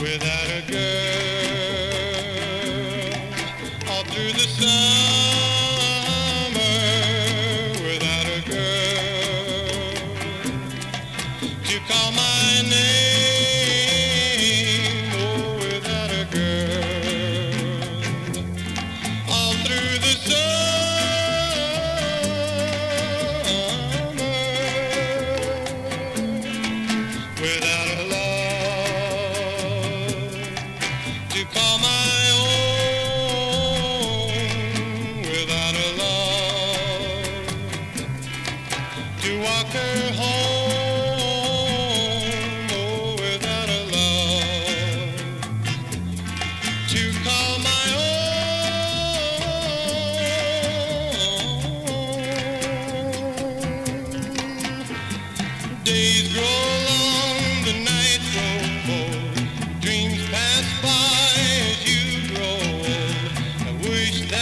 without a girl all through the sun. To walk her home oh, without a love to call my own. Days grow long, the nights grow cold, dreams pass by as you grow old. I wish that